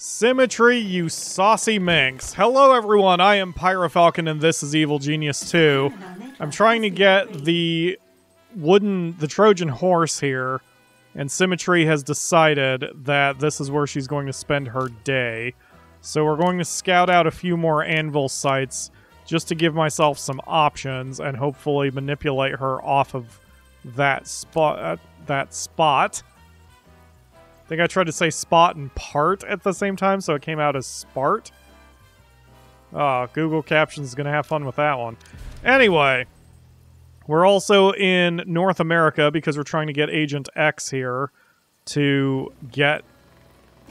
Symmetry, you saucy minx. Hello, everyone. I am PyroFalkon, and this is Evil Genius 2. I'm trying to get the wooden, the Trojan horse here, and Symmetry has decided that this is where she's going to spend her day. So we're going to scout out a few more anvil sites just to give myself some options and hopefully manipulate her off of that spot. Uh, that spot. I think I tried to say spot and part at the same time, so it came out as Spart. Oh, Google Captions is going to have fun with that one. Anyway, we're also in North America because we're trying to get Agent X here to get,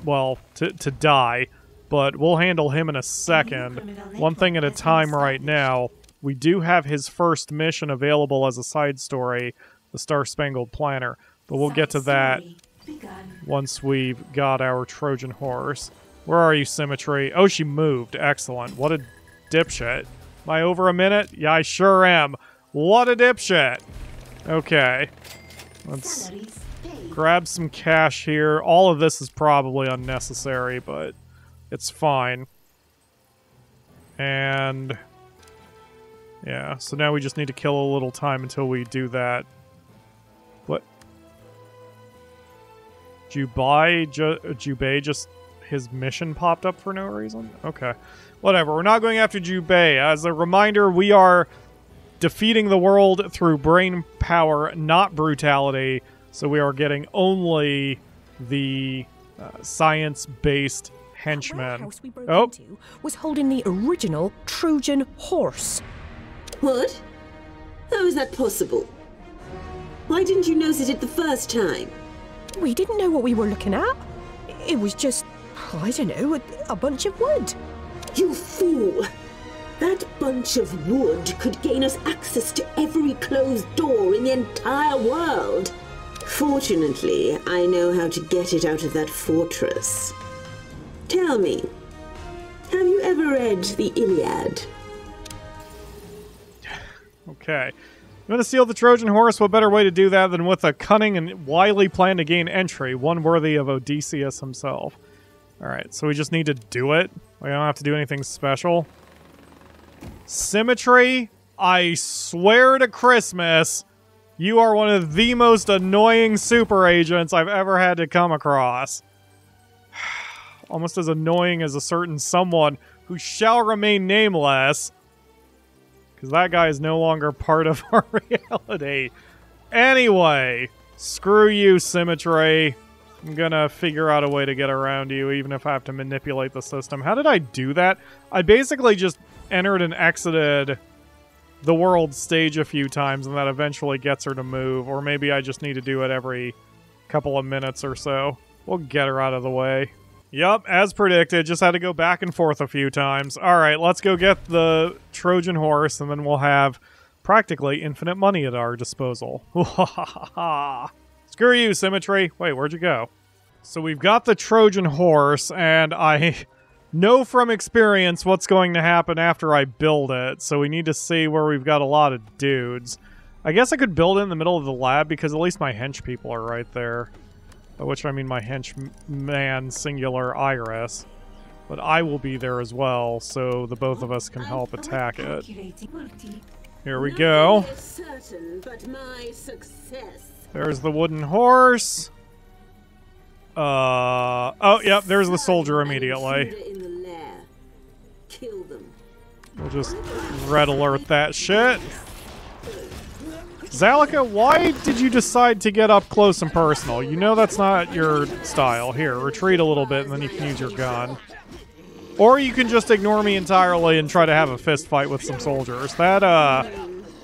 well, to, to die. But we'll handle him in a second. One thing at a time right now. We do have his first mission available as a side story, the Star Spangled Planner. But we'll get to that once we've got our Trojan horse. Where are you, Symmetry? Oh, she moved. Excellent. What a dipshit. Am I over a minute? Yeah, I sure am. What a dipshit. Okay. Let's grab some cash here. All of this is probably unnecessary, but it's fine. And... Yeah, so now we just need to kill a little time until we do that. Jubei, ju Jubei just his mission popped up for no reason? Okay. Whatever. We're not going after Jubei. As a reminder, we are defeating the world through brain power, not brutality. So we are getting only the uh, science-based henchmen. We broke oh, into was holding the original Trojan horse. What? How is that possible? Why didn't you notice it the first time? We didn't know what we were looking at. It was just, I don't know, a, a bunch of wood. You fool! That bunch of wood could gain us access to every closed door in the entire world. Fortunately, I know how to get it out of that fortress. Tell me, have you ever read the Iliad? Okay. You want to steal the Trojan horse? What better way to do that than with a cunning and wily plan to gain entry, one worthy of Odysseus himself. Alright, so we just need to do it? We don't have to do anything special. Symmetry, I swear to Christmas, you are one of the most annoying super agents I've ever had to come across. Almost as annoying as a certain someone who shall remain nameless. Because that guy is no longer part of our reality. Anyway, screw you, Symmetry. I'm gonna figure out a way to get around you, even if I have to manipulate the system. How did I do that? I basically just entered and exited the world stage a few times, and that eventually gets her to move. Or maybe I just need to do it every couple of minutes or so. We'll get her out of the way. Yup, as predicted, just had to go back and forth a few times. Alright, let's go get the Trojan horse, and then we'll have practically infinite money at our disposal. Screw you, Symmetry. Wait, where'd you go? So we've got the Trojan horse, and I know from experience what's going to happen after I build it, so we need to see where we've got a lot of dudes. I guess I could build it in the middle of the lab, because at least my hench people are right there. By which I mean my henchman singular Iris. But I will be there as well, so the both of us can help attack it. Here we go. There's the wooden horse. Uh oh, yep. There's the soldier immediately. We'll just red alert that shit. Zalika, why did you decide to get up close and personal? You know that's not your style. Here, retreat a little bit and then you can use your gun. Or you can just ignore me entirely and try to have a fist fight with some soldiers. That, uh,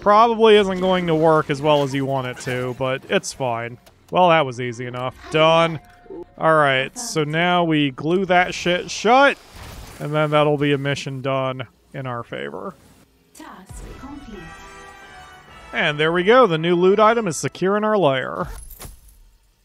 probably isn't going to work as well as you want it to, but it's fine. Well, that was easy enough. Done. Alright, so now we glue that shit shut, and then that'll be a mission done in our favor. Task. And there we go. The new loot item is secure in our lair.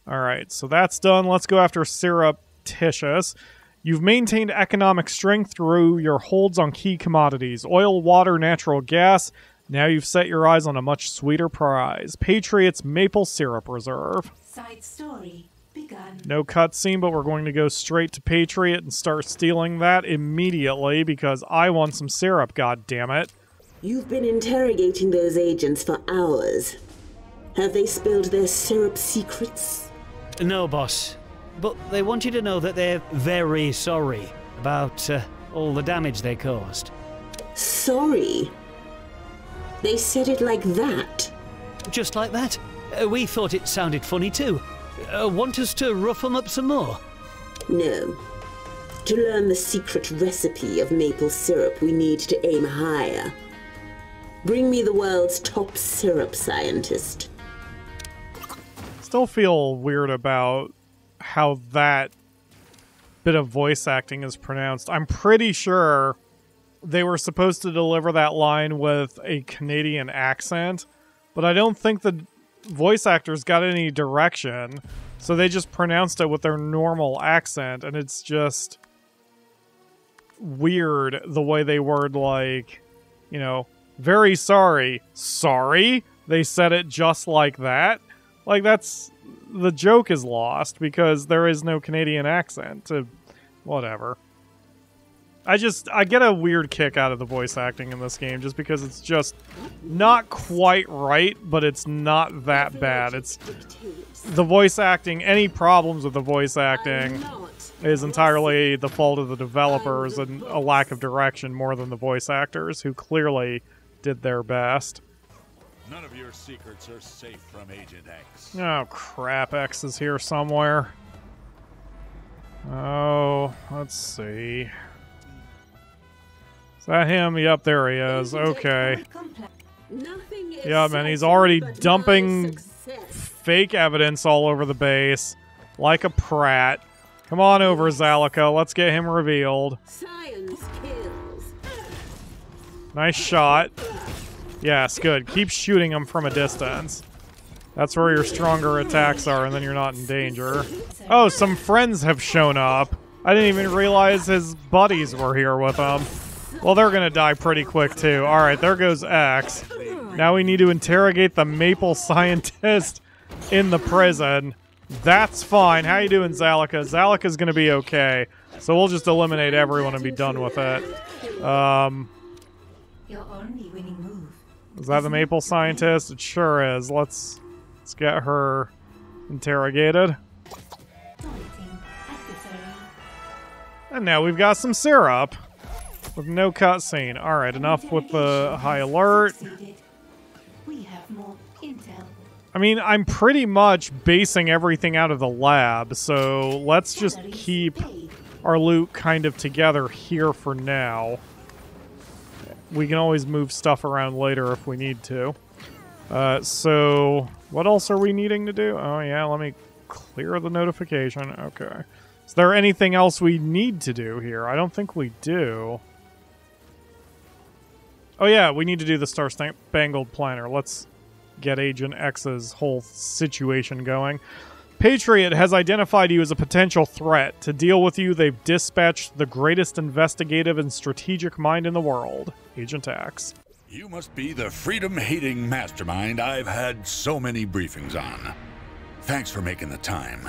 Alright, so that's done. Let's go after Syruptitious. You've maintained economic strength through your holds on key commodities oil, water, natural gas. Now you've set your eyes on a much sweeter prize Patriot's Maple Syrup Reserve. Side story begun. No cutscene, but we're going to go straight to Patriot and start stealing that immediately because I want some syrup, god damn it. You've been interrogating those agents for hours. Have they spilled their syrup secrets? No, boss. But they want you to know that they're very sorry about uh, all the damage they caused. Sorry. They said it like that. Just like that. Uh, we thought it sounded funny too. Uh, want us to rough 'em up some more? No. To learn the secret recipe of maple syrup, we need to aim higher. Bring me the world's top syrup scientist. Still feel weird about how that bit of voice acting is pronounced. I'm pretty sure they were supposed to deliver that line with a Canadian accent, but I don't think the voice actors got any direction. So they just pronounced it with their normal accent, and it's just weird the way they word like, you know, very sorry. Sorry? They said it just like that? Like that's the joke is lost because there is no Canadian accent to whatever. I just I get a weird kick out of the voice acting in this game just because it's just not quite right, but it's not that bad. It's the voice acting, any problems with the voice acting is entirely the fault of the developers and a lack of direction more than the voice actors who clearly did their best. None of your secrets are safe from Agent X. Oh crap, X is here somewhere. Oh, let's see. Is that him? Yep, there he is. Okay. Complex. Nothing Yeah, man, he's already dumping. Fake evidence all over the base. Like a prat. Come on over, Zalika. Let's get him revealed. Nice shot. Yes, good. Keep shooting him from a distance. That's where your stronger attacks are, and then you're not in danger. Oh, some friends have shown up. I didn't even realize his buddies were here with him. Well, they're gonna die pretty quick, too. Alright, there goes X. Now we need to interrogate the maple scientist in the prison. That's fine. How you doing, Zalika? Zalika's gonna be okay. So we'll just eliminate everyone and be done with it. Um... Your only winning move. Is that the maple scientist? It sure is. Let's let's get her interrogated. And now we've got some syrup. With no cutscene. Alright, enough with the high alert. Succeeded. We have more intel. I mean, I'm pretty much basing everything out of the lab, so let's just keep our loot kind of together here for now. We can always move stuff around later if we need to. Uh, so, what else are we needing to do? Oh, yeah, let me clear the notification. Okay. Is there anything else we need to do here? I don't think we do. Oh, yeah, we need to do the Star Spangled Planner. Let's get Agent X's whole situation going. Patriot has identified you as a potential threat. To deal with you, they've dispatched the greatest investigative and strategic mind in the world, Agent X. You must be the freedom hating mastermind I've had so many briefings on. Thanks for making the time.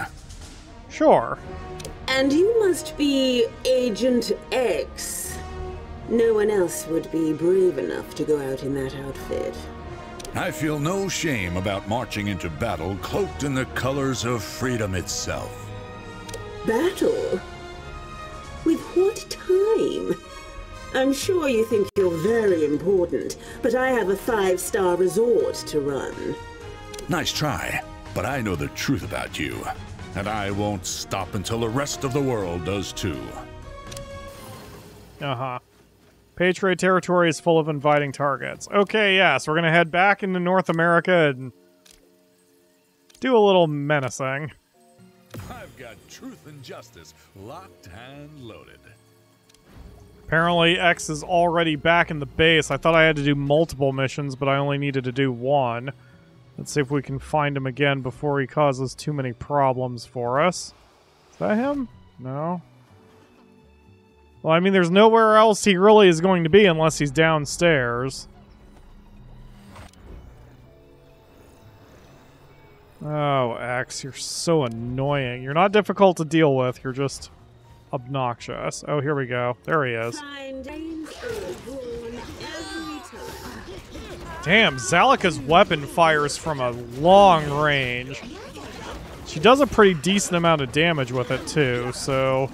Sure. And you must be Agent X. No one else would be brave enough to go out in that outfit. I feel no shame about marching into battle cloaked in the colors of freedom itself. Battle? With what time? I'm sure you think you're very important, but I have a five star resort to run. Nice try, but I know the truth about you. And I won't stop until the rest of the world does too. Uh huh. Patriot territory is full of inviting targets. Okay, yeah, so we're gonna head back into North America and do a little menacing. I've got truth and justice locked and loaded. Apparently, X is already back in the base. I thought I had to do multiple missions, but I only needed to do one. Let's see if we can find him again before he causes too many problems for us. Is that him? No. Well, I mean, there's nowhere else he really is going to be unless he's downstairs. Oh, X, you're so annoying. You're not difficult to deal with. You're just obnoxious. Oh, here we go. There he is. Damn, Zalika's weapon fires from a long range. She does a pretty decent amount of damage with it, too, so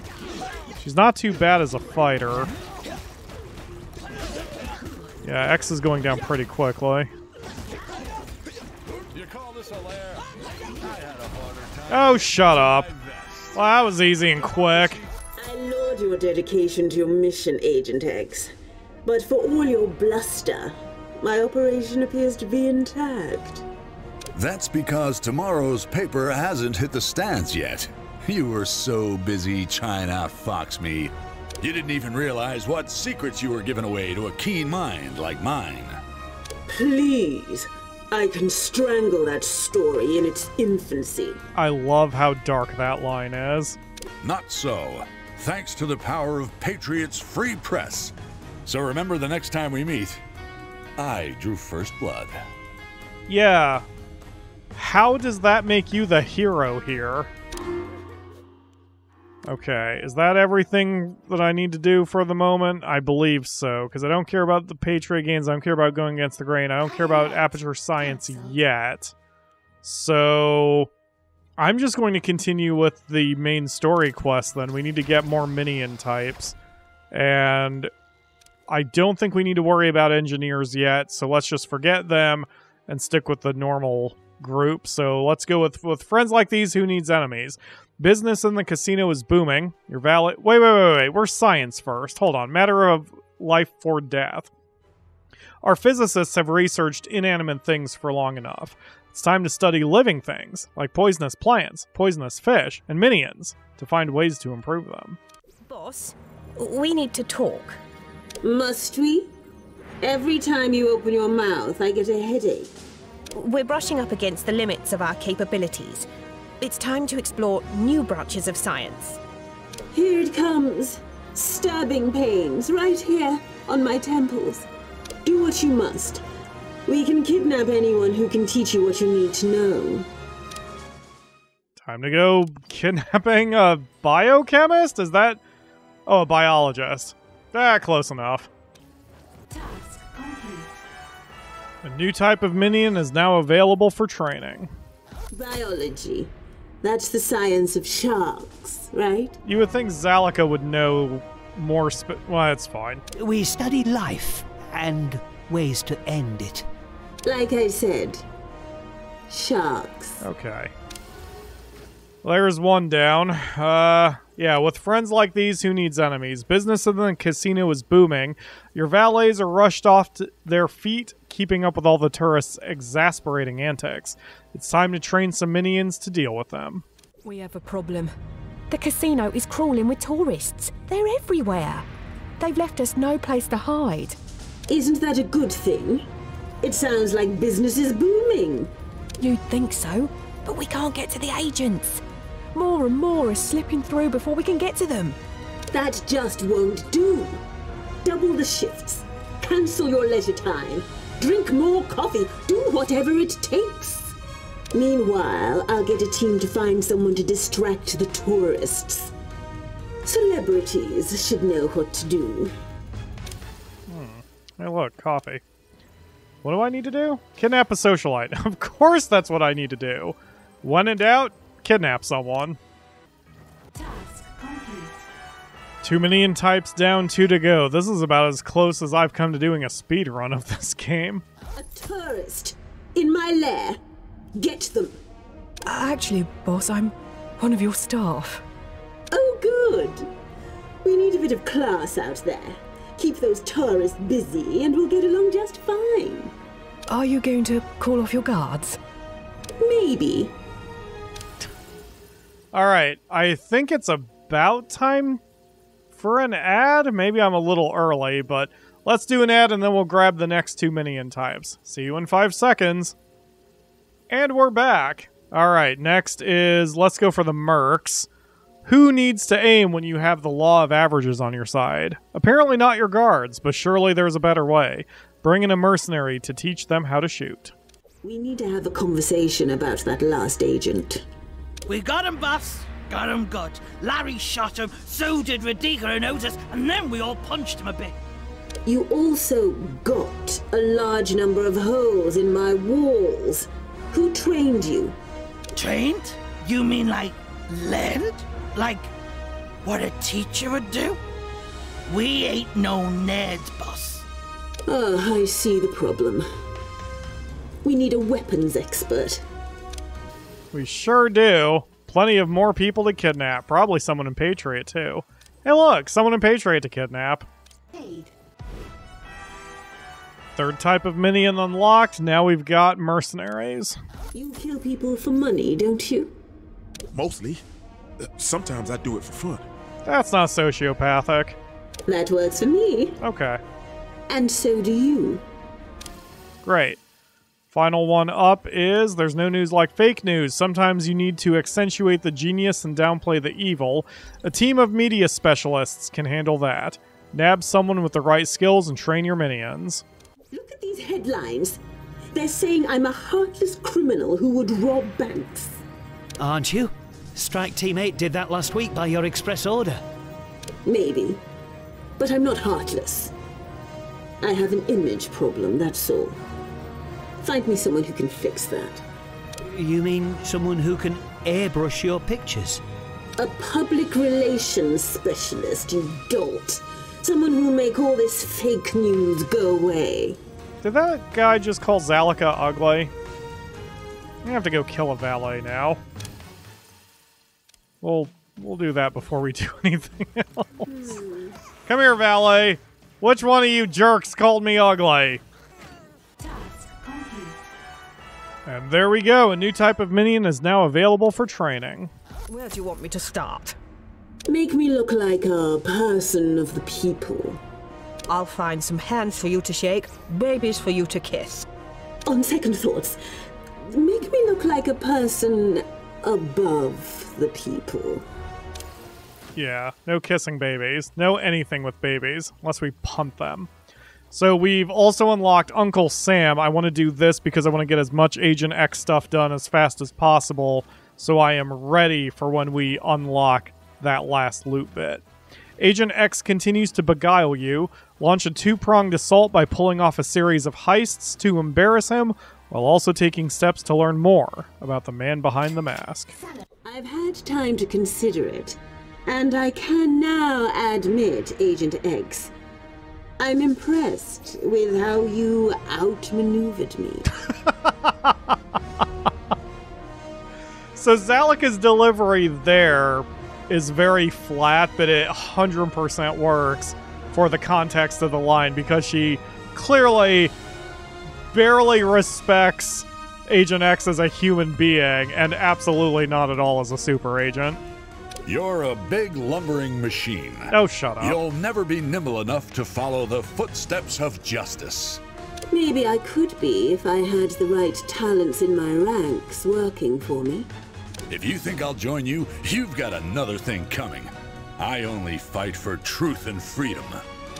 she's not too bad as a fighter. Yeah, X is going down pretty quickly. You call this a lair? I had a harder time. Oh, shut up. with my vest. Well, that was easy and quick. I laud your dedication to your mission, Agent X. But for all your bluster, my operation appears to be intact. That's because tomorrow's paper hasn't hit the stands yet. You were so busy trying to fox me. You didn't even realize what secrets you were giving away to a keen mind like mine. Please, I can strangle that story in its infancy. I love how dark that line is. Not so. Thanks to the power of Patriot's free press. So remember the next time we meet, I drew first blood. Yeah. How does that make you the hero here? Okay, is that everything that I need to do for the moment? I believe so, because I don't care about the Patriot games. I don't care about going against the grain. I don't care about Aperture Science yet. So, I'm just going to continue with the main story quest then. We need to get more minion types. And I don't think we need to worry about engineers yet, so let's just forget them and stick with the normal group. So let's go with with friends like these. Who needs enemies? Business in the casino is booming. Your valet. Wait, wait, wait, wait. We're science first. Hold on. Matter of life or death. Our physicists have researched inanimate things for long enough. It's time to study living things, like poisonous plants, poisonous fish, and minions, to find ways to improve them. Boss, we need to talk. Must we? Every time you open your mouth, I get a headache. We're brushing up against the limits of our capabilities. It's time to explore new branches of science. Here it comes. Stabbing pains right here on my temples. Do what you must. We can kidnap anyone who can teach you what you need to know. Time to go kidnapping a biochemist? Is that. Oh, a biologist. Ah, close enough. A new type of minion is now available for training. Biology. That's the science of sharks, right? You would think Zalika would know more sp- Well, it's fine. We study life and ways to end it. Like I said, sharks. Okay. Well, there's one down. Uh, yeah, with friends like these, who needs enemies? Business in the casino is booming. Your valets are rushed off to their feet, keeping up with all the tourists' exasperating antics. It's time to train some minions to deal with them. We have a problem. The casino is crawling with tourists. They're everywhere. They've left us no place to hide. Isn't that a good thing? It sounds like business is booming. You'd think so, but we can't get to the agents. More and more are slipping through before we can get to them. That just won't do. Double the shifts. Cancel your leisure time. Drink more coffee. Do whatever it takes. Meanwhile, I'll get a team to find someone to distract the tourists. Celebrities should know what to do. Hmm. Hey, look, coffee. What do I need to do? Kidnap a socialite. Of course, that's what I need to do. When in doubt, kidnap someone. Two minion types down, two to go. This is about as close as I've come to doing a speed run of this game. A tourist in my lair. Get them. Actually, boss, I'm one of your staff. Oh, good. We need a bit of class out there. Keep those tourists busy, and we'll get along just fine. Are you going to call off your guards? Maybe. All right, I think it's about time for an ad. Maybe I'm a little early, but let's do an ad and then we'll grab the next two minion types. See you in five seconds. And we're back. All right, next is let's go for the mercs. Who needs to aim when you have the law of averages on your side? Apparently not your guards, but surely there's a better way. Bring in a mercenary to teach them how to shoot. We need to have a conversation about that last agent. We got him, boss. Got him good. Larry shot him, so did Radika and Otis, and then we all punched him a bit. You also got a large number of holes in my walls. Who trained you? Trained? You mean like learned? Like what a teacher would do? We ain't no nerds, boss. Ah, I see the problem. We need a weapons expert. We sure do. Plenty of more people to kidnap. Probably someone in Patriot, too. Hey, look, someone in Patriot to kidnap. Third type of minion unlocked. Now we've got mercenaries. You kill people for money, don't you? Mostly. Uh, Sometimes I do it for fun. That's not sociopathic. That works for me. Okay, And so do you. great. Final one up is there's no news like fake news. Sometimes you need to accentuate the genius and downplay the evil. A team of media specialists can handle that. Nab someone with the right skills and train your minions. Look at these headlines. They're saying I'm a heartless criminal who would rob banks. Aren't you? Strike Team 8 did that last week by your express order. Maybe. But I'm not heartless. I have an image problem, that's all. Find me someone who can fix that. You mean someone who can airbrush your pictures? A public relations specialist, you dolt. Someone who'll make all this fake news go away. Did that guy just call Zalika ugly? I have to go kill a valet now. We'll we'll do that before we do anything else. Hmm. Come here, valet. Which one of you jerks called me ugly? And there we go. A new type of minion is now available for training. Where do you want me to start? Make me look like a person of the people. I'll find some hands for you to shake, babies for you to kiss. On second thoughts, make me look like a person above the people. Yeah, no kissing babies. No anything with babies, unless we punt them. So we've also unlocked Uncle Sam. I want to do this because I want to get as much Agent X stuff done as fast as possible, so I am ready for when we unlock that last loot bit. Agent X continues to beguile you. Launch a two pronged assault by pulling off a series of heists to embarrass him, while also taking steps to learn more about the man behind the mask. I've had time to consider it, and I can now admit, Agent X. I'm impressed with how you outmaneuvered me. So Zalika's delivery there is very flat, but it 100% works for the context of the line because she clearly barely respects Agent X as a human being and absolutely not at all as a super agent. You're a big lumbering machine. Oh, shut up. You'll never be nimble enough to follow the footsteps of justice. Maybe I could be if I had the right talents in my ranks working for me. If you think I'll join you, you've got another thing coming. I only fight for truth and freedom.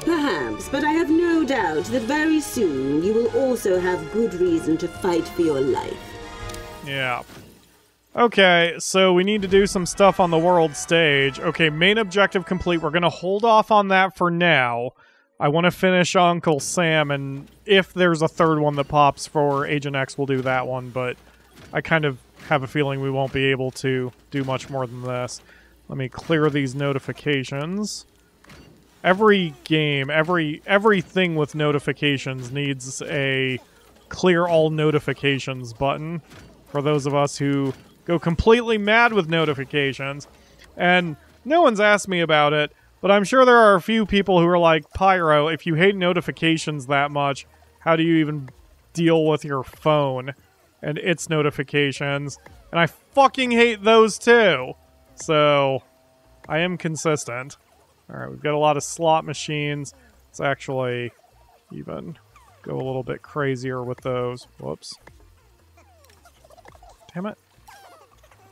Perhaps, but I have no doubt that very soon you will also have good reason to fight for your life. Yeah. Okay, so we need to do some stuff on the world stage. Okay, main objective complete. We're going to hold off on that for now. I want to finish Uncle Sam, and if there's a third one that pops for Agent X, we'll do that one, but I kind of have a feeling we won't be able to do much more than this. Let me clear these notifications. Every game, every everything with notifications needs a clear all notifications button for those of us who go completely mad with notifications. And no one's asked me about it, but I'm sure there are a few people who are like, Pyro, if you hate notifications that much, how do you even deal with your phone and its notifications? And I fucking hate those too. So I am consistent. Alright, we've got a lot of slot machines. Let's actually even go a little bit crazier with those. Whoops. Damn it.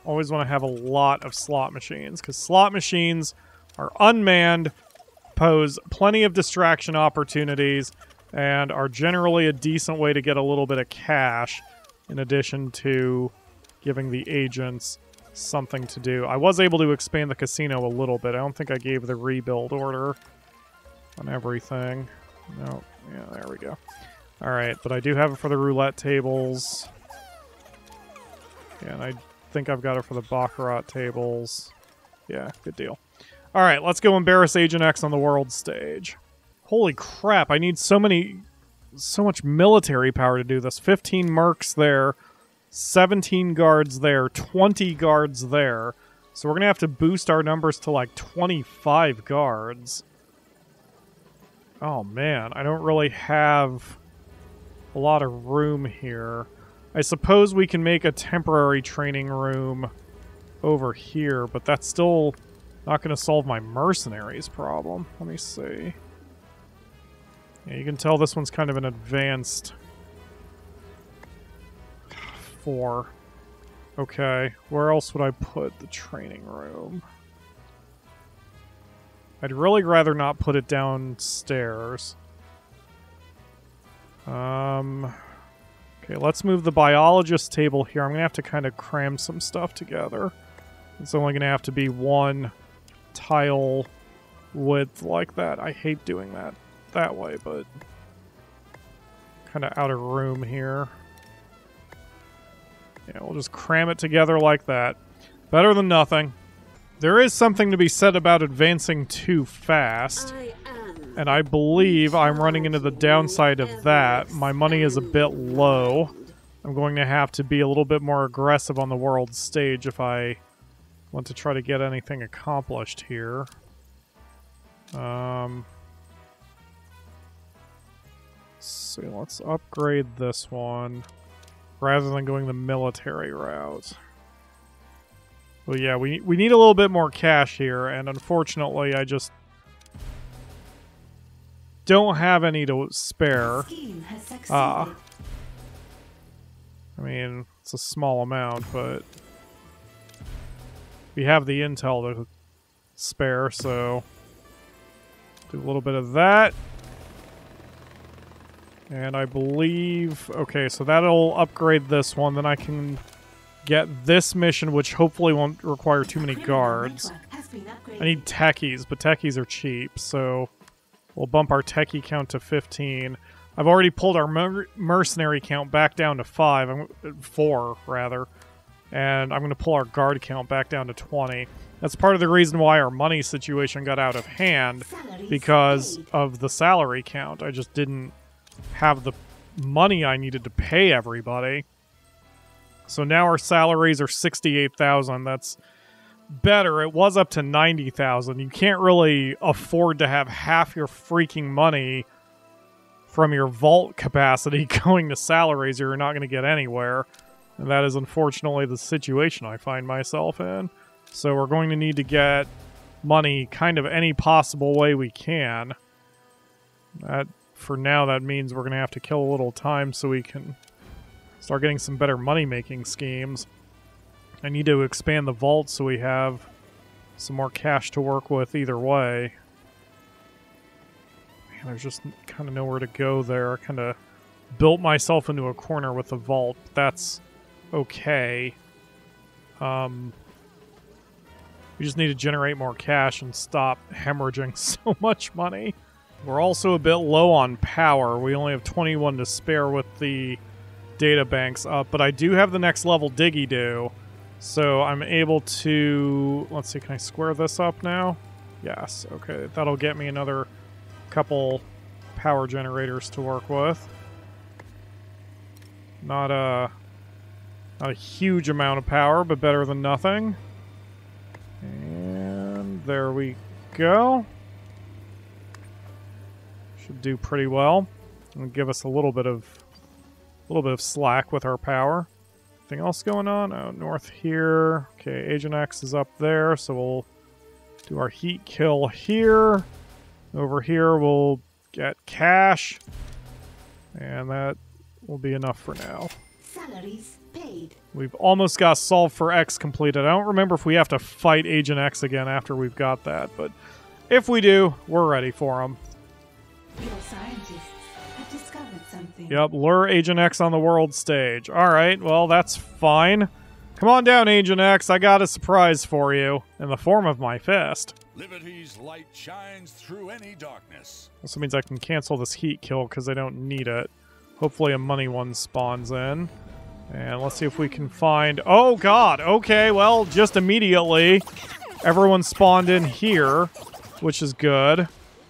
Always want to have a lot of slot machines because slot machines are unmanned, pose plenty of distraction opportunities, and are generally a decent way to get a little bit of cash in addition to giving the agents something to do. I was able to expand the casino a little bit. I don't think I gave the rebuild order on everything. No, yeah, there we go. All right, but I do have it for the roulette tables. Yeah, and I think I've got it for the Baccarat tables. Yeah, good deal. All right, let's go embarrass Agent X on the world stage. Holy crap, I need so many so much military power to do this. 15 mercs there, 17 guards there, 20 guards there. So we're going to have to boost our numbers to like 25 guards. Oh man, I don't really have a lot of room here. I suppose we can make a temporary training room over here, but that's still not going to solve my mercenaries problem. Let me see. Yeah, you can tell this one's kind of an advanced four. Okay, where else would I put the training room? I'd really rather not put it downstairs. Um, okay, let's move the biologist table here. I'm going to have to kind of cram some stuff together. It's only going to have to be one tile width like that. I hate doing that that way, but kind of out of room here. Yeah, we'll just cram it together like that. Better than nothing. There is something to be said about advancing too fast. And I believe I'm running into the downside of that. My money is a bit low. I'm going to have to be a little bit more aggressive on the world stage if I want to try to get anything accomplished here. Um, see, let's upgrade this one rather than going the military route. Well, yeah, we we need a little bit more cash here, and unfortunately, I just don't have any to spare. Scheme has succeeded. Ah. I mean, it's a small amount, but we have the intel to spare, so do a little bit of that. And I believe, okay, so that'll upgrade this one. Then I can get this mission, which hopefully won't require too many guards. network has been upgraded. I need techies, but techies are cheap, so we'll bump our techie count to 15. I've already pulled our mer- mercenary count back down to 5, I'm, 4 rather, and I'm going to pull our guard count back down to 20. That's part of the reason why our money situation got out of hand because of the salary count. I just didn't have the money I needed to pay everybody. So now our salaries are 68,000. That's better. It was up to 90,000. You can't really afford to have half your freaking money from your vault capacity going to salaries you're not going to get anywhere. And that is unfortunately the situation I find myself in. So we're going to need to get money kind of any possible way we can. That for now that means we're going to have to kill a little time so we can start getting some better money making schemes. I need to expand the vault so we have some more cash to work with either way. Man, there's just kind of nowhere to go there. I kind of built myself into a corner with the vault. That's okay. Um, we just need to generate more cash and stop hemorrhaging so much money. We're also a bit low on power. We only have 21 to spare with the data banks up, but I do have the next level Diggy Do. So I'm able to, let's see, can I square this up now? Yes, okay, that'll get me another couple power generators to work with. Not a, not a huge amount of power, but better than nothing. And there we go. Should do pretty well. And give us a little bit of, a little bit of slack with our power. Anything else going on? Oh, north here. Okay, Agent X is up there, so we'll do our heat kill here. Over here, we'll get cash. And that will be enough for now. Salaries paid. We've almost got Solve for X completed. I don't remember if we have to fight Agent X again after we've got that, but if we do, we're ready for him. Yep, lure Agent X on the world stage. All right, well, that's fine. Come on down, Agent X. I got a surprise for you in the form of my fist. Liberty's light shines through any darkness. Also means I can cancel this heat kill because I don't need it. Hopefully a money one spawns in. And let's see if we can find... Oh, God! Okay, well, just immediately, everyone spawned in here, which is good.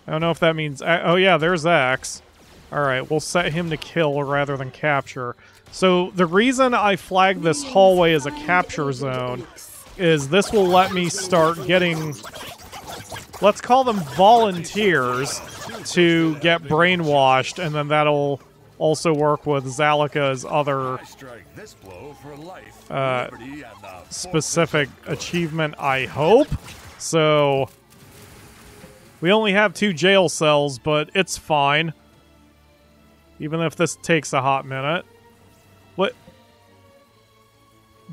I don't know if that means... Oh, yeah, there's X. Alright, we'll set him to kill rather than capture. So the reason I flagged this hallway as a capture zone is this will let me start getting... Let's call them volunteers to get brainwashed, and then that'll also work with Zalika's other. Uh, specific achievement, I hope. So we only have two jail cells, but it's fine. Even if this takes a hot minute. What?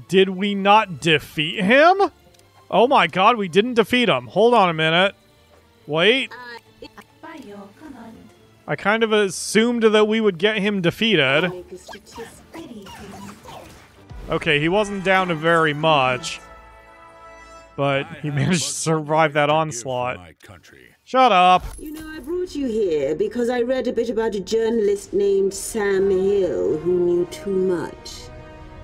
Did we not defeat him? Oh my god, we didn't defeat him. Hold on a minute. Wait. I kind of assumed that we would get him defeated. Okay, he wasn't down to very much. But he managed to survive that onslaught. My country. Shut up. You know, I brought you here because I read a bit about a journalist named Sam Hill who knew too much.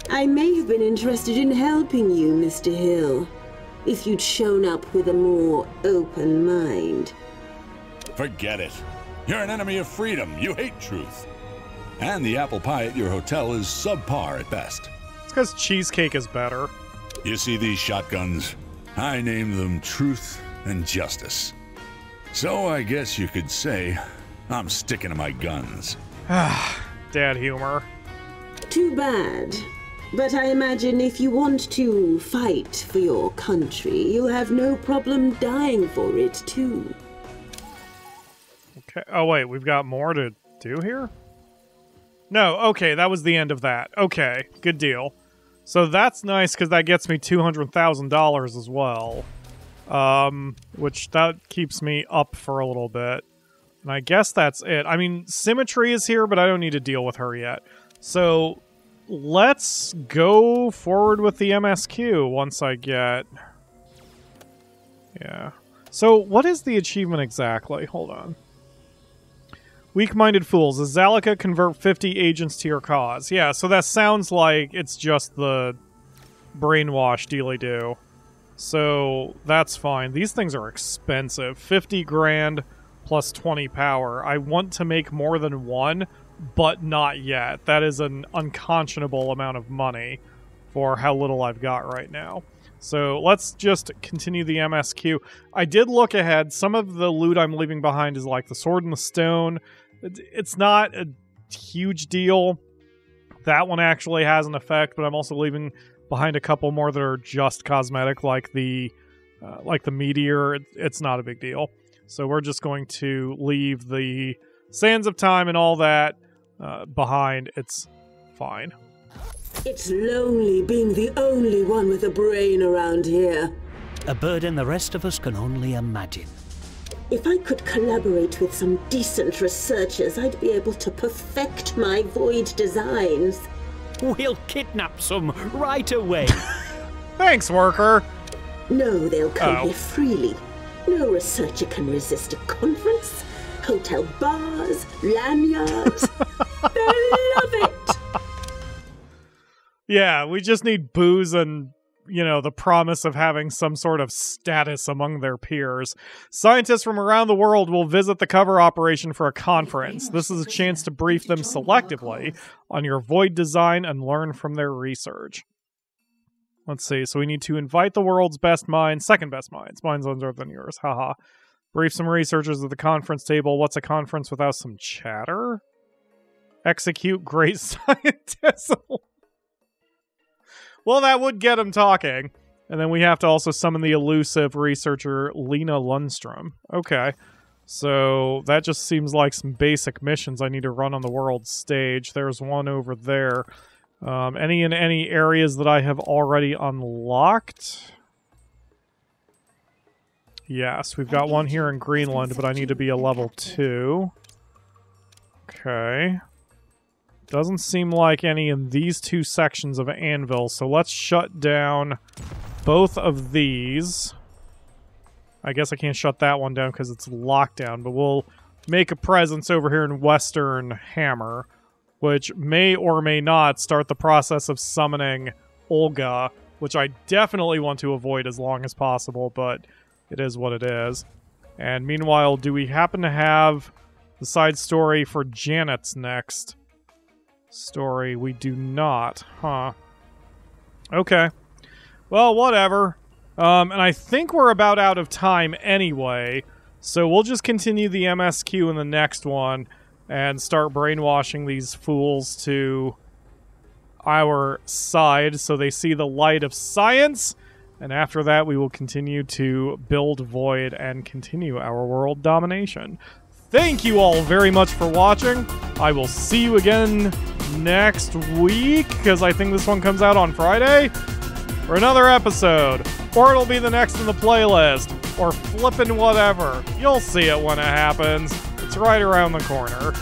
I may have been interested in helping you, Mr. Hill, if you'd shown up with a more open mind. Forget it. You're an enemy of freedom. You hate truth. And the apple pie at your hotel is subpar at best. It's because cheesecake is better. You see these shotguns? I name them Truth and Justice. So I guess you could say I'm sticking to my guns. Ah, dad humor. Too bad. But I imagine if you want to fight for your country, you'll have no problem dying for it, too. Okay. Oh, wait, we've got more to do here? No, okay, that was the end of that. Okay, good deal. So that's nice because that gets me $200,000 as well. Um, which that keeps me up for a little bit. And I guess that's it. I mean, Symmetry is here, but I don't need to deal with her yet. So let's go forward with the MSQ once I get. Yeah. So what is the achievement exactly? Hold on. Weak minded fools. Does Zalika convert 50 agents to your cause? Yeah, so that sounds like it's just the brainwash dealy do. So that's fine. These things are expensive. 50 grand plus 20 power. I want to make more than one, but not yet. That is an unconscionable amount of money for how little I've got right now. So let's just continue the MSQ. I did look ahead. Some of the loot I'm leaving behind is like the sword and the stone. It's not a huge deal. That one actually has an effect, but I'm also leaving behind a couple more that are just cosmetic, like the uh, like the meteor. It, it's not a big deal. So we're just going to leave the sands of time and all that uh, behind. It's fine. It's lonely being the only one with a brain around here. A burden the rest of us can only imagine. If I could collaborate with some decent researchers, I'd be able to perfect my void designs. We'll kidnap some right away. Thanks, worker. No, they'll come Oh. here freely. No researcher can resist a conference, hotel bars, lanyards. they love it. Yeah, we just need booze and, you know, the promise of having some sort of status among their peers. Scientists from around the world will visit the cover operation for a conference. This is a chance to brief them selectively on your void design and learn from their research. Let's see. So we need to invite the world's best minds, second best minds. Mine's other than yours. Haha. Brief some researchers at the conference table. What's a conference without some chatter? Execute great scientists. Well, that would get him talking. And then we have to also summon the elusive researcher Lena Lundstrom. Okay. So that just seems like some basic missions I need to run on the world stage. There's one over there. Um, any in any areas that I have already unlocked? Yes, we've got one here in Greenland, but I need to be a level 2. Okay. Doesn't seem like any in these two sections of Anvil, so let's shut down both of these. I guess I can't shut that one down because it's locked down, but we'll make a presence over here in Western Hammer, which may or may not start the process of summoning Olga, which I definitely want to avoid as long as possible, but it is what it is. And meanwhile, do we happen to have the side story for Janet's next story? We do not, huh? Okay. Well, whatever. Um, and I think we're about out of time anyway, so we'll just continue the MSQ in the next one and start brainwashing these fools to our side so they see the light of science. And after that, we will continue to build Void and continue our world domination. Thank you all very much for watching. I will see you again next week, because I think this one comes out on Friday, for another episode. Or it'll be the next in the playlist, or flippin' whatever. You'll see it when it happens. It's right around the corner.